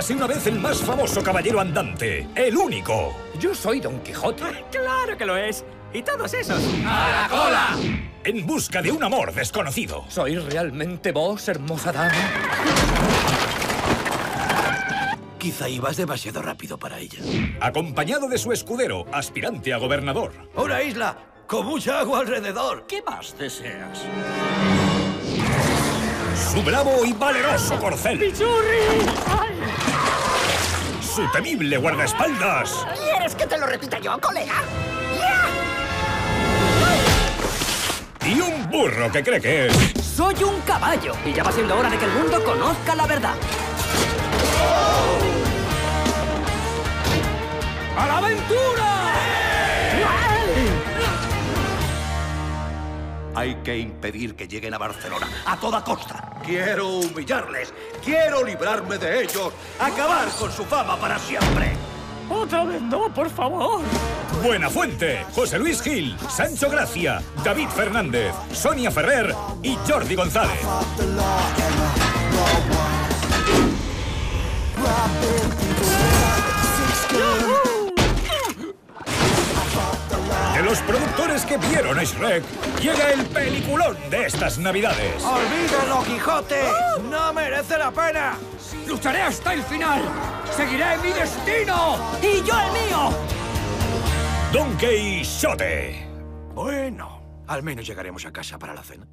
Érase una vez el más famoso caballero andante. El único. Yo soy Don Quijote. ¡Claro que lo es! ¿Y todos esos? ¡A la cola! En busca de un amor desconocido. ¿Sois realmente vos, hermosa dama? Quizá ibas demasiado rápido para ella. Acompañado de su escudero, aspirante a gobernador. Una isla con mucha agua alrededor. ¿Qué más deseas? Su bravo y valeroso corcel. ¡Pichurri! Su temible guardaespaldas. ¿Quieres que te lo repita yo, colega? Y un burro que cree que es. Soy un caballo y ya va siendo hora de que el mundo conozca la verdad. ¡A la aventura! Hay que impedir que lleguen a Barcelona a toda costa. Quiero humillarles. Quiero librarme de ellos. Acabar con su fama para siempre. ¡Otra vez no, por favor! Buena Fuente, José Luis Gil, Sancho Gracia, David Fernández, Sonia Ferrer y Jordi González. Los productores que vieron a Shrek, llega el peliculón de estas navidades. ¡Olvídalo, Quijote! ¡No merece la pena! ¡Lucharé hasta el final! ¡Seguiré mi destino! ¡Y yo el mío! Don Quixote. Bueno, al menos llegaremos a casa para la cena.